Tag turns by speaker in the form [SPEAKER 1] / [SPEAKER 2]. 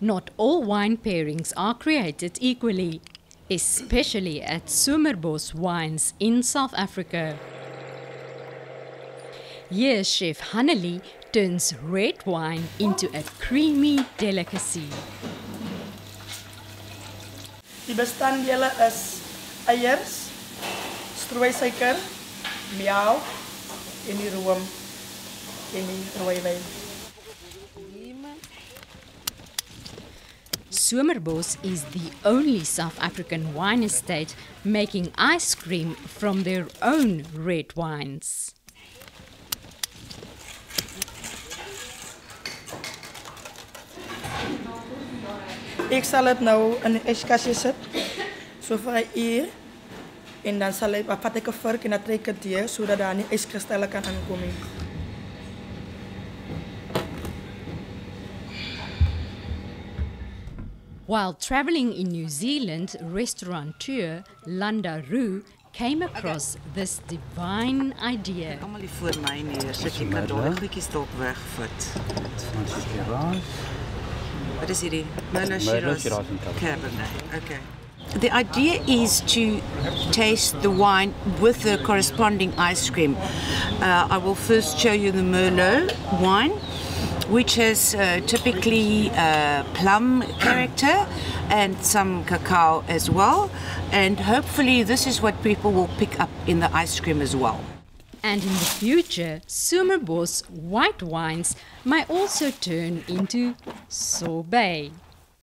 [SPEAKER 1] Not all wine pairings are created equally, especially at Somerbosch Wines in South Africa. Here, Chef Hannelie turns red wine into a creamy delicacy.
[SPEAKER 2] Is eiers, room.
[SPEAKER 1] Somerbosch is the only South African wine estate making ice cream from their own red wines.
[SPEAKER 2] Ek sal dit nou in die yskassie sit. So vir 'n uur. En dan sal ek vat ek 'n vork en dan trek ek dit hier sodat daar nie yskristalle kan aankom
[SPEAKER 1] While traveling in New Zealand, restaurateur Landa Roux came across this divine idea.
[SPEAKER 3] Almal hier voor my neer, sit jy kan daai goedjies dalk wegvat.
[SPEAKER 4] Van Shiraz.
[SPEAKER 3] Wat is hierdie? Merlot
[SPEAKER 4] Merlot
[SPEAKER 3] Shiraz
[SPEAKER 4] Shiraz Cabernet.
[SPEAKER 3] Cabernet. Okay. The idea is to taste the wine with the corresponding ice cream. Uh, I will first show you the Merlot wine, which has uh, typically uh, plum character and some cacao as well. And hopefully, this is what people will pick up in the ice cream as well.
[SPEAKER 1] And in the future, Somerbosch white wines may also turn into sorbet.